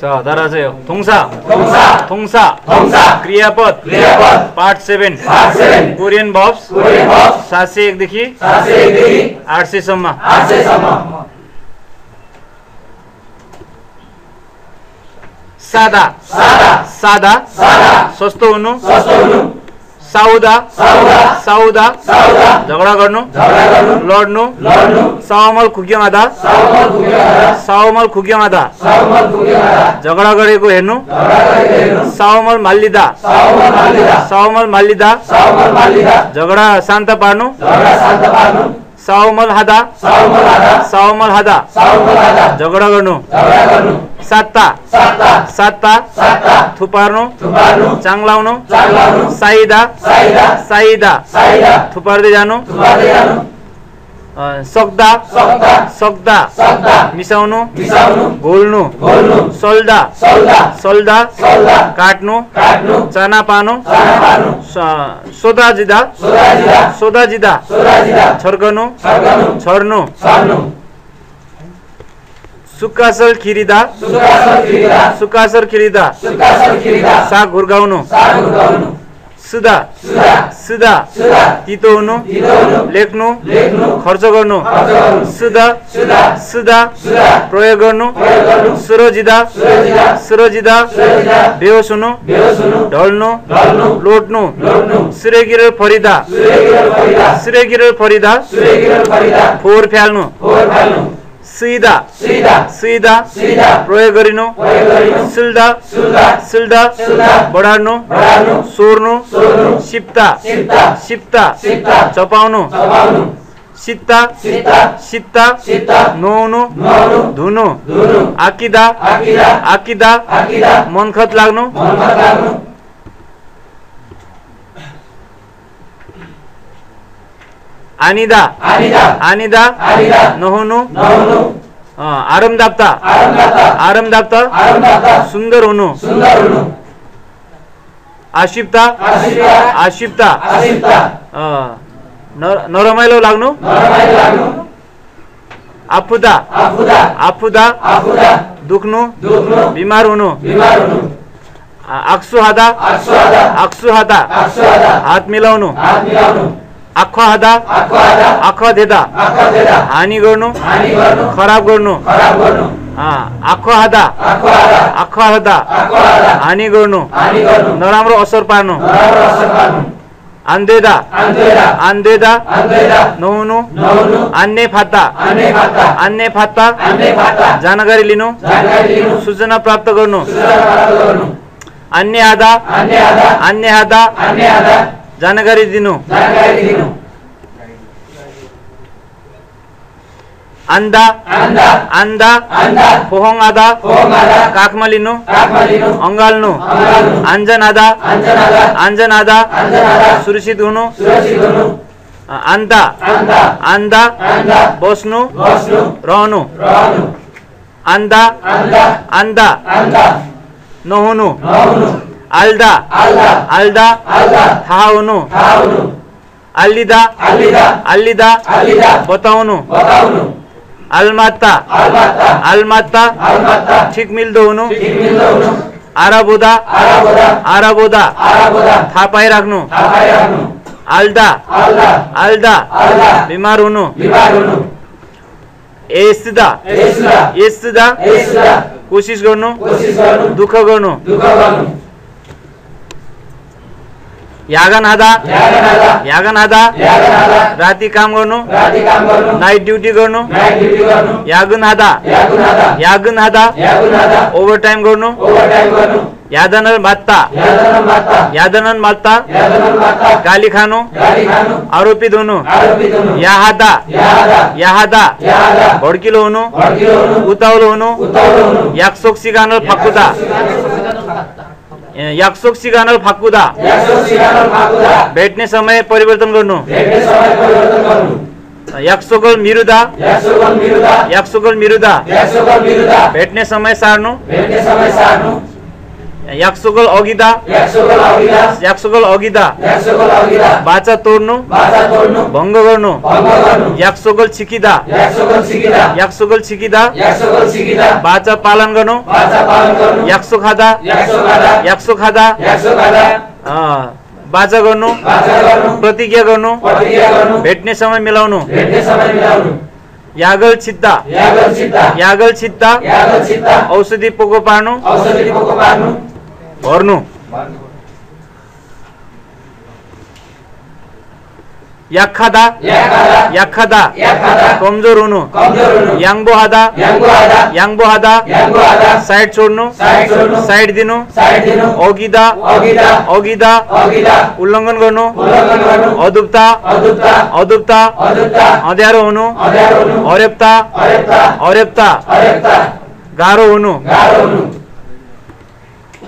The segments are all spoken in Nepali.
자, 따라하세요. 동사, 동사, 동사, 동사, क्रियापद क्रियापद, पार्ट सेभेन पाठ seven, Korean books Korean books, सात सय एकदेखि सात सय एकदेखि आठ सयसम्म आठ सयसम्म सादा सादा सादा सादा सस्तो हुनु सस्तो हुनु साउदा। साउदा। साउदा। साउदा। झगडा गर्नु। झगडा गर्नु। लड्नु। लड्नु। सावमल खुक्यमादा साउमल पुग्यमादा सावमल खुक्यमादा साउमल पुग्यमादा झगडा गरेको हेर्नु। झगडा गरेको हेर्नु। सावमल माल्लिदा साउमल मालिदा। सावमल माल्लिदा साउमल मालिदा। झगडा शान्त पार्नु। झगडा हदा। साउमल सावमल हादा। साउमल हदा। साउमल हदा। झगडा गर्नु झगडा गर्नु सत्ता। सत्ता। सत्ता। सत्ता। थुपार्नु। थुपार्नु। चाङ्लाउनु चाङ्लाउनु साइदा साइदा साइदा साइदा थुपार्दै जानु। थुपार्दै जानु। सक्दा सक्दा मिसाउनु घोल्नु सल्दा सल्दा काट्नु चाना पानु सोदा जिदा सोदाजिदा सोदा जिदा सोदाजिदा छर्कनु छर्नु सर्नु सुक्कासल खिरिदा सुकासर खिरिदा साग हुर्काउनु। साग उगाउनु सुदा सुदा सुदा सुदा तितो हुनु हिलो हुनु लेख्नु खर्च गर्नु। सुदा सुदा प्रयोग गर्नु। सुरजिदा। सुरजिदा। बेहोस हुनु। ढल्नु। लोट्नु। सिरेगिरल फरिदा। सूर्यकिरण फरिदा। फोहोर फ्याल्नु। सिधा। सिधा। सिधा। सिधा। प्रयोग गरिनु। सिल्दा। सुल्दा। सिल्दा। सुल्दा। बढार्नु। सोर्नु। सोर्नु। सिप्ता। सिप्ता। सिप्ता। सिप्ता। चपाउनु। चपाउनु। सित्ता। सित्ता। सित्ता। सित्ता। नुहाउनु। धुनु। धुनु। आकिदा। आकिदा। आकिदा। आकिदा। मनखत लाग्नु। अनिदा अनिदा नहोनु। आरम दाबता आरम दाबता सुंदर होनु आशिप्ता। आशिप्ता। नरमायलो लागणू आफुदा। आफुदा। दुखणू बिमार हादा आक्सु हादा हात मिलावणू ಅಖ್ವಾಹದ ಅಖ್ವಾದೆದ ಹಾನಿಗೋನು ಖರಾಬ್ಗೋನು ಹಾ ಅಖ್ವಾಹದ ಅಖ್ವಾಹದ ಹಾನಿಗೋನು ನರಾಮ್ರ ಅಸರ್ ಪಾನು ಅಂದೇದ ಅಂದೇದ ನೋನು ಅನ್ನೆ ಫಾತ ಅನ್ನೆ ಫಾತ ಜಾನಗಾರಿಲಿನು ಸೂಚನಾ ಪ್ರಾಪ್ತಗೋನು ಅನ್ಯಾದ ಅನ್ಯಾದ જાણકારી દીનું ಅಂದಾ. ಅಂದ. ಪೊಹೊಂಗಾದ. ಕಾಕ್ಮಲಿನು. ಅಂಗಾಲ್ನು. ಅಂಜನಾದ. ಅಂಜನಾದ. ಸುರಿಸಿದುನು. ಅಂದ. ಅಂದ. ಬೋಸ್ನು. ರೋನು ಅಂದ. ಅಂದ. ನೋಹುನು. खराब गर्नु अ, आँखा हादा आक्वादा आँखा हादा आक्वादा हानि गर्नु हानि गर्नु नराम्रो असर पार्नु नराम्रो असर पार्नु आन्देदा आन्देदा आन्देदा आन्देदा नहुनु यागन आधा यागन यागनाथ राति काम गर्नु नाइट ड्युटी गर्नु यागनाथ यागनाथ ओभर टाइम गर्नु यादन भत्ता यादन भत्ता गाली खानु आरोपित हुनु याहादा याहादा भड्किलो हुनु उताउलो हुनु याक्सोक्सी गानल फक्कुदा दिनु आन्दा आन्दा आन्दा आन्दा फोहोङ आधा फोम आधा काखमा लिनु काखमा लिनु अँगाल्नु अँगाल्नु आञ्जन आधा आञ्जन आधा आञ्जन आधा आञ्जन आधा सुरक्षित हुनु सुरक्षित हुनु आन्ता आन्दा आन्दा आन्दा बस्नु बस्नु रहनु रहनु आन्दा आन्दा आन्दा आन्दा नहुनु नहुनु आल्दा आल्दा आल्दा आल्दा थाहा हुनु थाहा हुनु आल्लिदा आल्लिदा आल्लिदा आल्लिदा बताउनु बताउनु आल्मात्ता ಯಾಕ್ಸುಗಳು ಹೋಗಿದ ಯಾಕ್ಸುಗಳು ಹೋಗಿದ ಬಾಚ ತೋರ್ನು ಭಂಗಗಳನ್ನು ಯಾಕ್ಸುಗಳು ಸಿಕ್ಕಿದ ಯಾಕ್ಸುಗಳು ಸಿಕ್ಕಿದ ಬಾಚ ಪಾಲನ್ಗನು ಯಾಕ್ಸು ಖಾದ ಯಾಕ್ಸು ಖಾದ बाचा गर्नु प्रतिज्ञा गर्नु भेट्ने समय मिलाउनु यागल छित्ता यागल छित्ता औषधि पोको पार्नु भर्नु याखादा। याखादा। कमज़ोर हुनु। याङ्बो हादा याङ्बो हादा साइड छोड्नु। साइड दिनु। अघिदा अघिदा उल्लङ्घन गर्नु। अधुप्ता अधुप्ता अँध्यारो हुनु। अरेप्ता। अरेप्ता। गाह्रो हुनु।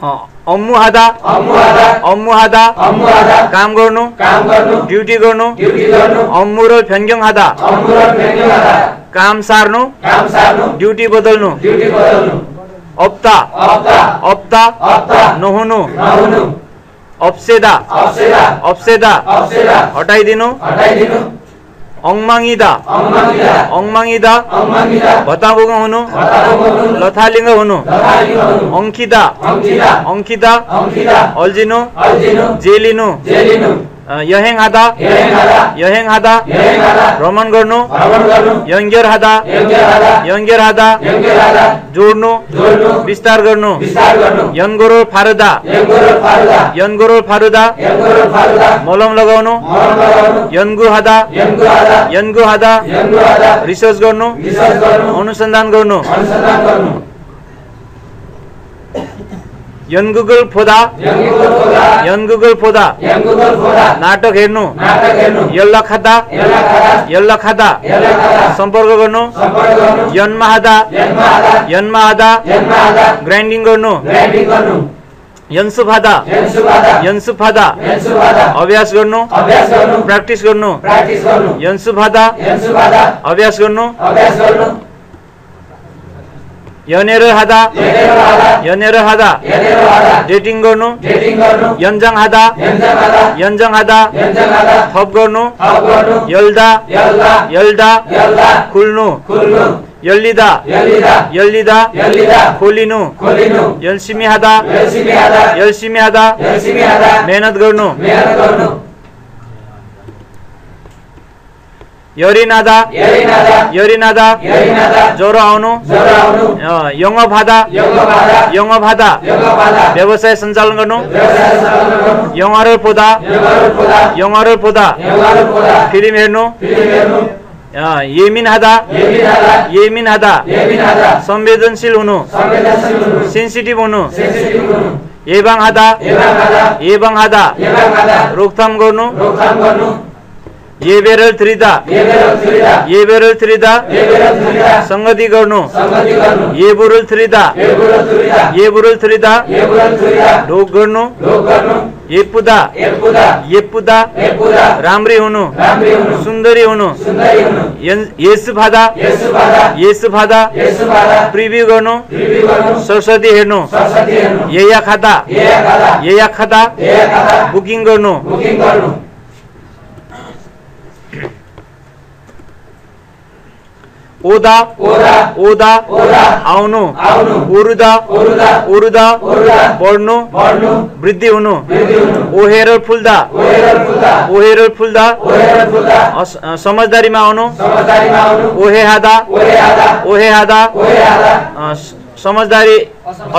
अम्मु हादा अम्मु हादा काम गर्नु। काम गर्नु। ड्युटी गर्नु। ड्युटी गर्नु। अम्मु र फ्यङ्ग्यङ हादा काम सार्नु। काम सार्नु। ड्युटी बदल्नु। ड्युटी बदल्नु। अप्ता। अप्ता। अप्ता। अप्ता। नहुनु। नहुनु। अप्सेदा। अप्सेदा। अप्सेदा। अप्सेदा। हटाइदिनु। हटाइदिनु। 엉망이다. 엉망이다. 엉망이다. 엉망이다. 왔다보가 오누. 왔다보가 러탈링가 오누. 러탈링가 오누. 엉키다. 엉키다. 엉키다. 엉키다. 얼지누. 얼지누. 젤리누. 젤리누. 여행하다 여행하다 여행하다 여행하다 भ्रमण गर्नु भ्रमण गर्नु 연결하다 연결하다 연결하다 연결하다 जोड्नु जोड्नु विस्तार गर्नु विस्तार गर्नु 연고를 바르다 연고를 바르다 연고를 바르다 연고를 바르다 मलम लगाउनु मलम लगाउनु 연구하다 연구하다 연구하다 연구하다 रिसर्च गर्नु रिसर्च गर्नु अनुसन्धान गर्नु अनुसन्धान गर्नु अदुप्ता अदुप्ता अदुप्ता अँध्यारो हुनु अध्यारो हुनु अरेप्ता अरेप्ता अरेप्ता अरेप्ता गाह्रो हुनु गाह्रो हुनु अ- औल्लिदा औलिदा औल्लिदा औलिदा सुहाउनु सुहाउनु म्याच खानु म्याच खानु अजिर अजिरप्ता अजिरप्ता अजिरप्ता अजिरप्ता रिङ्गडा लाग्नु रिगडा लाग्नु रिङ्गडा चल्नु रिगडा चल्नु अजल्सु हप्ता अजल सोप्ता अचल्सु हप्ता अजल सोप्ता उपाय नहुनु उपाय नहुनु अत्ता अत्ता अत्ता अत्ता प्राप्त गर्नु प्राप्त गर्नु हासिल गर्नु हासिल गर्नु अम्क्यो खाता अंग्य खादा अम्क्यो खाता अंग्य खादा नियम कडा हुनु नियम कडा हुनु अ, अम्मु हादा अम्मु आदा अम्मु हादा अम्मु आदा काम गर्नु काम गर्नु ड्युटी गर्नु ड्युटी गर्नु अम्मु र फ्याङ्ग्योङ हादा अम्मु र फेन्यु आदा काम सार्नु काम सार्नु ड्युटी बदल्नु 연애를 하다. 연애를 하다. 연애를 하다. 연애를 하다. 데이팅 거누. 데이팅 거누. 연장하다. 연장하다. 연장하다. 연장하다. 덥 거누. 덥 거누. 열다. 열다. 열다. 열다. 굴누. 굴누. 열리다. 열리다. 열리다. 열리다. 골리누. 골리누. 열심히 하다. 열심히 하다. 열심히 하다. 열심히 하다. 매너 거누. 매너 거누. 열이 나다. 열이 나다. 열이 나다. 열이 나다. 조라우누. 조라우누. 어 영업하다. 영업하다. 영업하다. 영업하다. ବ୍ୟବ사의 선잘거누 ବ୍ୟବ사의 선잘거누 영화를 보다. 영화를 보다. 영화를 보다. 영화를 보다. 필름 헤누 필름 헤누 어, 예민하다. 예민하다. 예민하다. 예민하다. 선배전실 우누 선배전실 우누 센시티브 우누 센시티브 우누 예방하다. 예방하다. 예방하다. 예방하다. 록탐거누 록탐거누 ये बेरल थ्रिदा ये बेरल थ्रिदा सङ्गति गर्नु ये बुरुल थ्रिदा ये बुरुल थ्रिदा ढोक गर्नु ये पुदा ये राम्री हुनु सुन्दरी हुनु यसु फादा यसु बाधा प्रिभ्यू गर्नु सरस्वती हेर्नु यया खाता यया खाता बुकिङ गर्नु बुकिङ गर्नु ओदा ओदा ओदा ओदा आउनु आउनु उरुदा ओरुदा उरुदा ओरुदा बढ्नु बढ्नु वृद्धि हुनु वृद्धि हुनु ओहेर फुल्दा ओहेर फुल्दा ओहेर फुल्दा ओहेर फुल्दा समझदारीमा आउनु समझदारीमा आउनु ओहे हादा ओहे आदा ओहे हादा ओहे स- समझदारी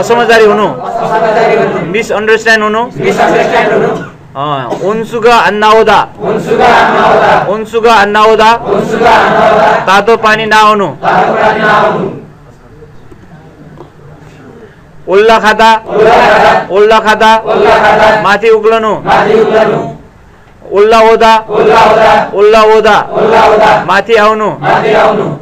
असमझदारी हुनु समझदारी हुनु मिसअन्डरस्ट्यान्ड हुनु 어, 온수가 안 나오다. 온수가 안 나오다. 온수가 안 나오다. 온수가 안 나오다. 따도 파니 나오누. 따도 파니 나오누. 올라가다. 올라가다. 올라가다. 올라가다. 마티 우글러누. 마티 우글라누. 올라오다. 올라오다. 올라오다. 올라오다. 마티 아우누. 마티 아우누.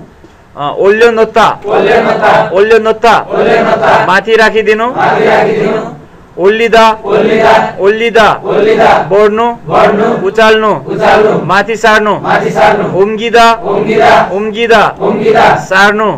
어, 올려놓다. 올려놓다. 올려놓다. 올려놓다. 마티 라키디누. 마티 라키디누. ಉಳ್ಳಿದ ಉಳ್ಳಿದ ಬೋಡ್ನು ಉಚಾಲ್ನು ಮಾತಿಸಾರ್ನು ಉಮ್ಗಿದ ಉಮ್ಗಿದ ಸಾರ್ನು